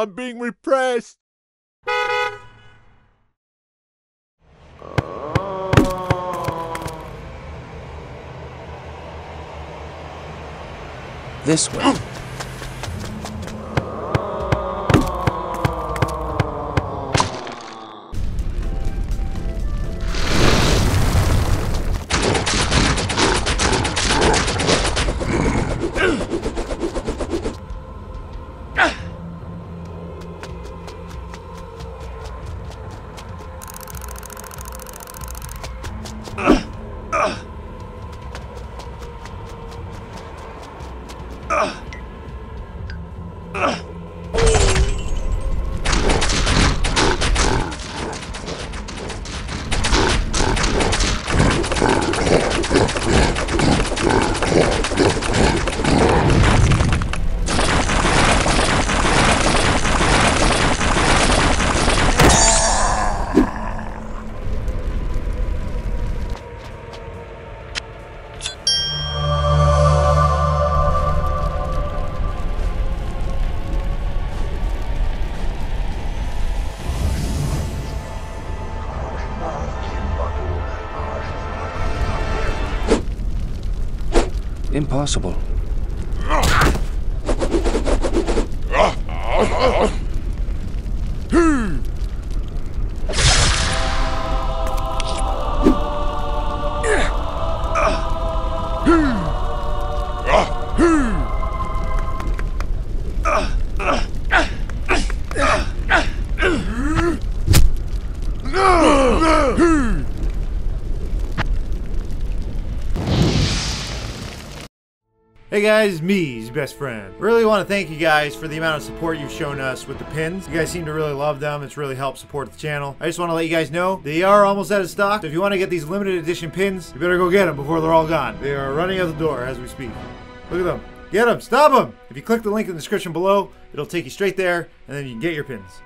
I'm being repressed. This way. Ugh! Impossible. Hey guys, me's best friend. Really want to thank you guys for the amount of support you've shown us with the pins. You guys seem to really love them. It's really helped support the channel. I just want to let you guys know they are almost out of stock. So if you want to get these limited edition pins, you better go get them before they're all gone. They are running out the door as we speak. Look at them. Get them. Stop them. If you click the link in the description below, it'll take you straight there, and then you can get your pins.